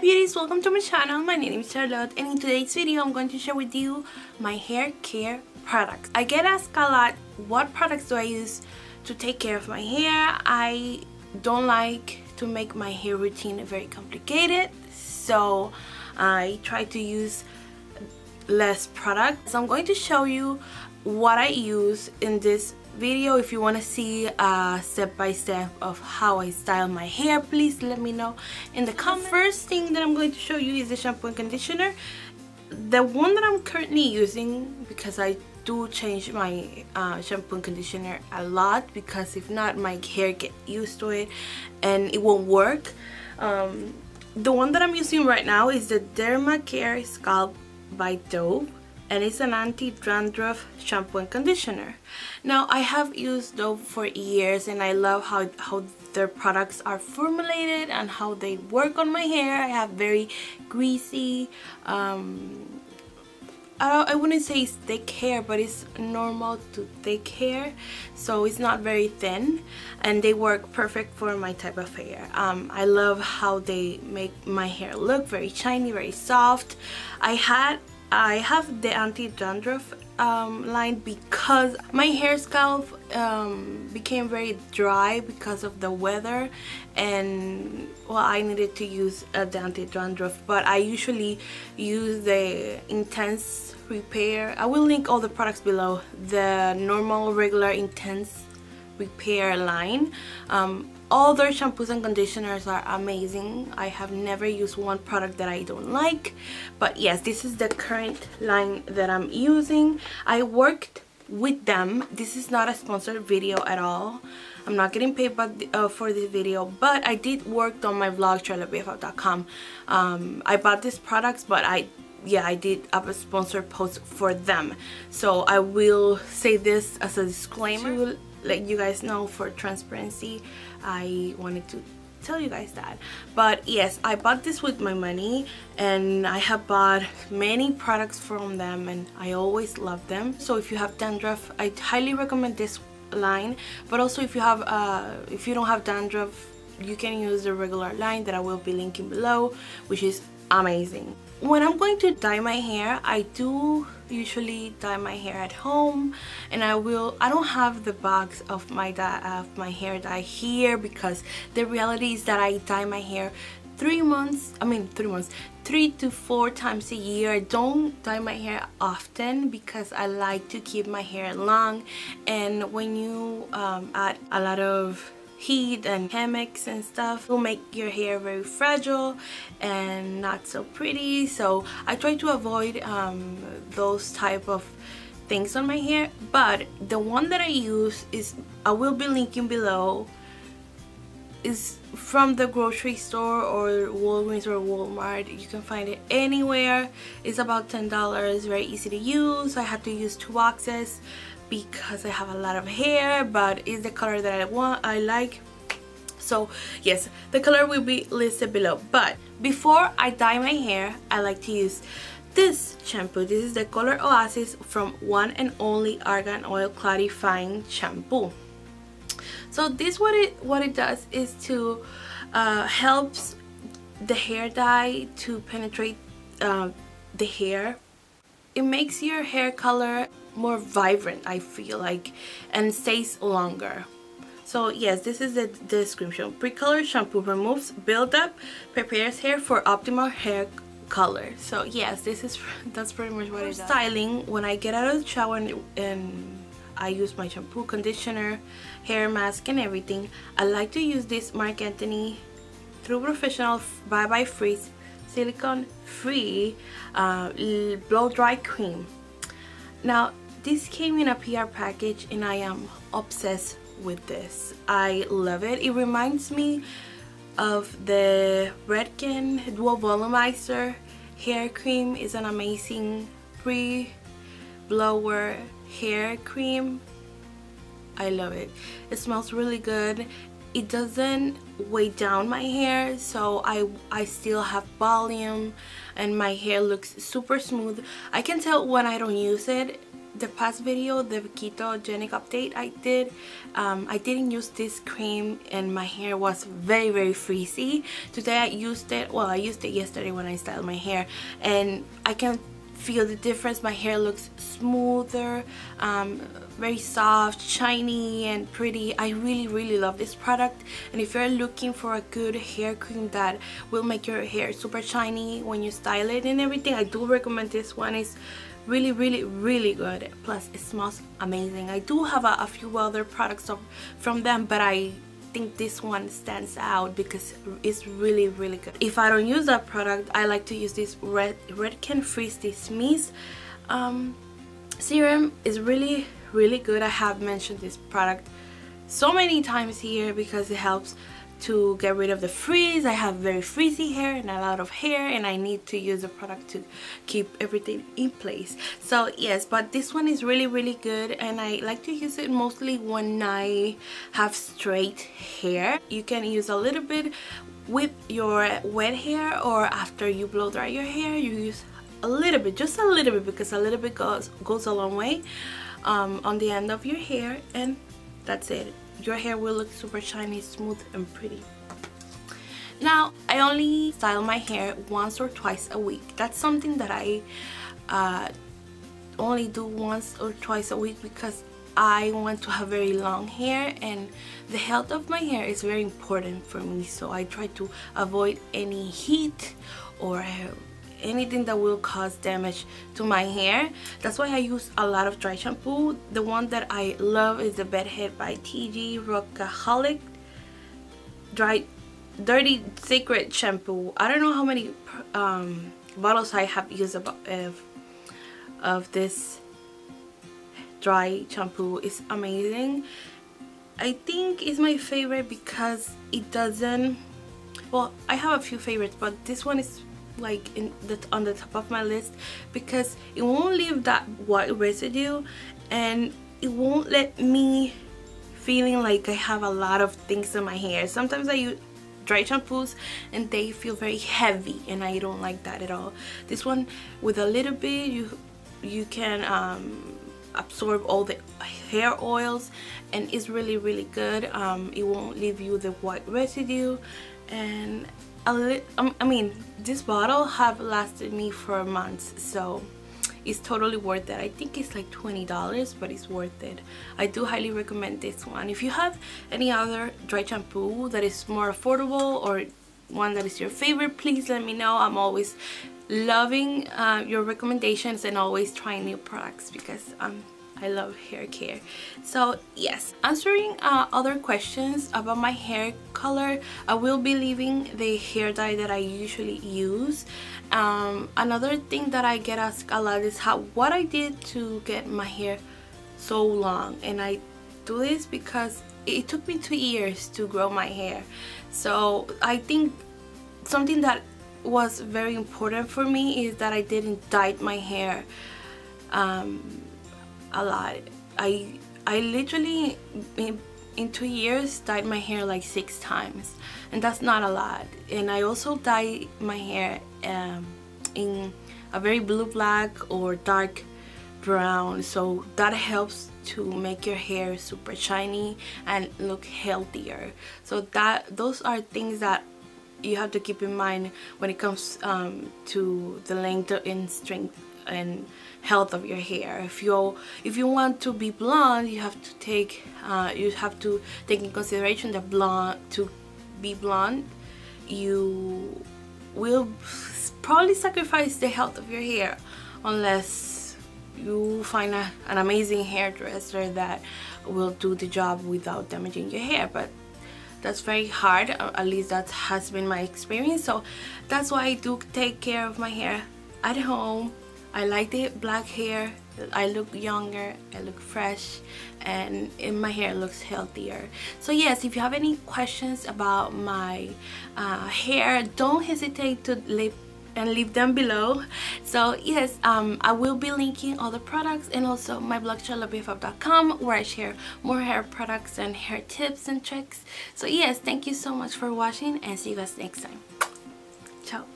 beauties, welcome to my channel. My name is Charlotte and in today's video I'm going to share with you my hair care products. I get asked a lot what products do I use to take care of my hair. I don't like to make my hair routine very complicated so I try to use less products. So I'm going to show you what I use in this video. If you want to see a step-by-step -step of how I style my hair please let me know in the comments. First thing that I'm going to show you is the shampoo and conditioner. The one that I'm currently using because I do change my uh, shampoo and conditioner a lot because if not my hair get used to it and it won't work. Um, the one that I'm using right now is the Dermacare Scalp by Dove and it's an anti-dandruff shampoo and conditioner. Now I have used Dove for years and I love how, how their products are formulated and how they work on my hair. I have very greasy, um, I, I wouldn't say it's thick hair but it's normal to thick hair so it's not very thin and they work perfect for my type of hair. Um, I love how they make my hair look very shiny, very soft. I had I have the anti-dandruff um, line because my hair scalp um, became very dry because of the weather and well I needed to use a anti-dandruff but I usually use the intense repair. I will link all the products below. The normal regular intense repair line um, all their shampoos and conditioners are amazing. I have never used one product that i don't like but yes this is the current line that i'm using. I worked with them. This is not a sponsored video at all. I'm not getting paid by, uh, for this video but i did work on my vlog charlottebff.com um, i bought these products but i yeah i did a sponsored post for them. So i will say this as a disclaimer let you guys know for transparency. I wanted to tell you guys that. But yes I bought this with my money and I have bought many products from them and I always love them. So if you have dandruff I highly recommend this line. But also if you have uh, if you don't have dandruff you can use the regular line that I will be linking below which is amazing. When I'm going to dye my hair I do usually dye my hair at home and I will I don't have the box of my dye of my hair dye here because the reality is that I dye my hair three months I mean three months three to four times a year. I don't dye my hair often because I like to keep my hair long and when you um, add a lot of heat and chemics and stuff. Will make your hair very fragile and not so pretty. So I try to avoid um, those type of things on my hair but the one that I use is I will be linking below is from the grocery store or Walgreens or Walmart. You can find it anywhere. It's about $10 very easy to use. I had to use two boxes because I have a lot of hair but it's the color that I want I like. So yes the color will be listed below. But before I dye my hair I like to use this shampoo. This is the color oasis from one and only argan oil clarifying shampoo. So this what it what it does is to uh, helps the hair dye to penetrate uh, the hair. It makes your hair color more vibrant I feel like and stays longer. So yes this is the description. Pre-color shampoo removes buildup prepares hair for optimal hair color. So yes this is that's pretty much what it does. styling when I get out of the shower and, and I use my shampoo conditioner hair mask and everything I like to use this Marc Anthony True Professional Bye Bye Frizz silicone free uh, blow dry cream now this came in a PR package and I am obsessed with this. I love it. It reminds me of the Redken Dual Volumizer hair cream is an amazing pre-blower hair cream. I love it. It smells really good it doesn't weigh down my hair so I, I still have volume and my hair looks super smooth. I can tell when I don't use it. The past video the ketogenic update I did um, I didn't use this cream and my hair was very very frizzy. Today I used it well I used it yesterday when I styled my hair. And I can feel the difference. My hair looks smoother um, very soft shiny and pretty. I really really love this product. And if you're looking for a good hair cream that will make your hair super shiny when you style it and everything I do recommend this one. It's really really really good. Plus it smells amazing. I do have a, a few other products of, from them but I think this one stands out because it's really really good. If I don't use that product I like to use this red Redken Frizz Dismiss um, serum. Is really really good. I have mentioned this product so many times here because it helps to get rid of the frizz. I have very frizzy hair and a lot of hair and I need to use a product to keep everything in place. So yes, but this one is really really good and I like to use it mostly when I have straight hair. You can use a little bit with your wet hair or after you blow dry your hair you use a little bit just a little bit because a little bit goes goes a long way um, on the end of your hair and that's it your hair will look super shiny, smooth and pretty. Now, I only style my hair once or twice a week. That's something that I uh, only do once or twice a week because I want to have very long hair and the health of my hair is very important for me so I try to avoid any heat or anything that will cause damage to my hair. That's why I use a lot of dry shampoo. The one that I love is the Bedhead by TIGI Rockaholic. Dry dirty secret shampoo. I don't know how many um, bottles I have used of, of this dry shampoo. It's amazing. I think it's my favorite because it doesn't well I have a few favorites but this one is like in the on the top of my list because it won't leave that white residue and it won't let me feeling like I have a lot of things in my hair. Sometimes I use dry shampoos and they feel very heavy and I don't like that at all. This one with a little bit you you can um, absorb all the hair oils and it's really really good. Um, it won't leave you the white residue and a um, I mean this bottle have lasted me for months so it's totally worth it. I think it's like $20 but it's worth it. I do highly recommend this one. If you have any other dry shampoo that is more affordable or one that is your favorite please let me know. I'm always loving uh, your recommendations and always trying new products because I'm I love hair care. So yes, answering uh, other questions about my hair color, I will be leaving the hair dye that I usually use. Um, another thing that I get asked a lot is how what I did to get my hair so long and I do this because it took me two years to grow my hair. So I think something that was very important for me is that I didn't dye my hair um, a lot. I I literally in, two years dyed my hair like six times. And that's not a lot. And I also dye my hair um, in a very blue black or dark brown. So that helps to make your hair super shiny and look healthier. So that those are things that you have to keep in mind when it comes um, to the length and strength and health of your hair. If you if you want to be blonde you have to take uh, you have to take in consideration that blonde to be blonde you will probably sacrifice the health of your hair unless you find a, an amazing hairdresser that will do the job without damaging your hair. But that's very hard at least that has been my experience. So that's why I do take care of my hair at home I like the black hair I look younger I look fresh and my hair looks healthier. So yes if you have any questions about my uh, hair don't hesitate to leave and leave them below. So yes um, I will be linking all the products and also my blog charlottebff.com where I share more hair products and hair tips and tricks. So yes thank you so much for watching and see you guys next time. Ciao